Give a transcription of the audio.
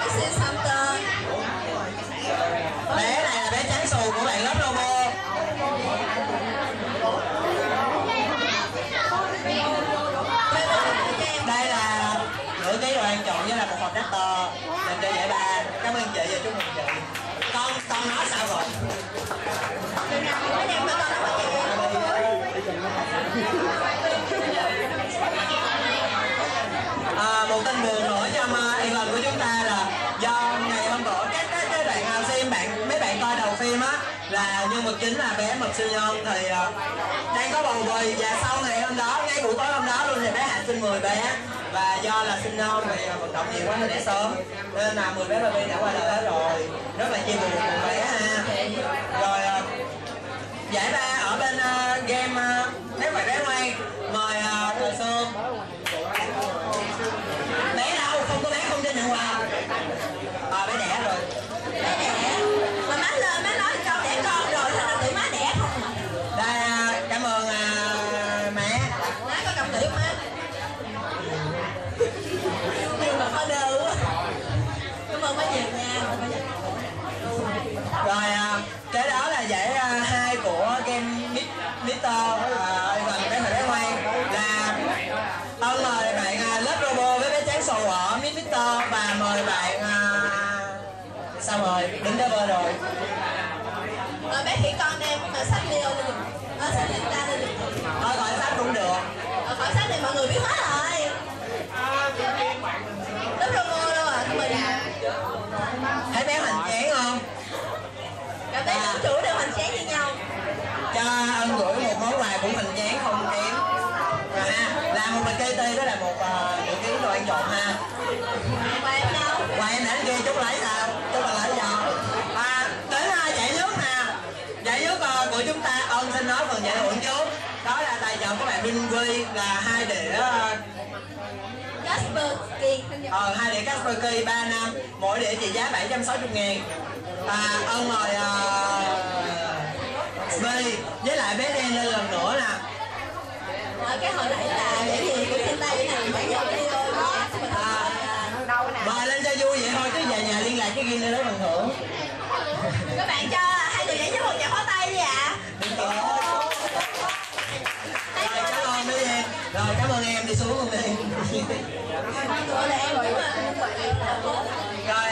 Mrs. Hampton Bé này là bé trắng xù của bạn lớp Robo Đây là nữ ký đoàn chọn với là một hộp đắt to Dành cho giải ba Cảm ơn chị và chúc mừng chị nhân vật chính là bé mập siêu nhân thì uh, đang có bầu bì. Và sau ngày hôm đó ngay buổi tối hôm đó luôn thì bé hạnh sinh 10 bé. Và do là sinh non thì ờ, vận động nhiều quá nên đẻ sớm. Nên là 10 bé baby đã qua đời hết rồi. Rất là chia buồn cùng bé ha. Rồi uh, giải ba ở bên uh, game uh, nếu phải bé ngoan. Mời uh, của game Mid Mister bé phải bé Hoang. Là ông mời bạn à, lớp Robo với bé tráng sầu ở Mid Mister ờ, và mời bạn à, sao rồi đến đây bơ rồi. Rồi bé khỉ con em mà sách Leo luôn Ờ sách Linda lên thôi gọi sách cũng được Ờ khỏi sách thì mọi người biết hết rồi Lớp promo đâu à Mời nhà thấy bé hoành tráng không Cảm thấy các chủ đều hoành tráng như nhau cho ân gửi một món quà cũng hoành tráng không kém ha làm một bịch cây tê đó là một uh, những cái đồ ăn trộn ha. Và em đâu quà em để kia chút lấy sao chút là lấy sao à, đến uh, giải nước nè. Giải nước uh, của chúng ta ân xin nói phần giải thưởng trước. Đó là tài trợ của bạn Vinh Quy là hai đĩa uh, Casper Kỳ ờ, hai đĩa Kaspersky 3 năm mỗi đĩa trị giá 760 ngàn. À, ân mời uh, với lại bé đen lên lần nữa nè. Ờ cái hồi nãy là giải gì của trên tay nè Giải dầu đi thôi à, mời lên cho vui vậy thôi chứ về nhà liên lạc cái ghi lên lấy phần thưởng. Các bạn cho hai người giải cho một giải pháo tay đi ạ. Có. rồi. Cảm ơn mấy em rồi cảm ơn em đi xuống luôn đi. Gọi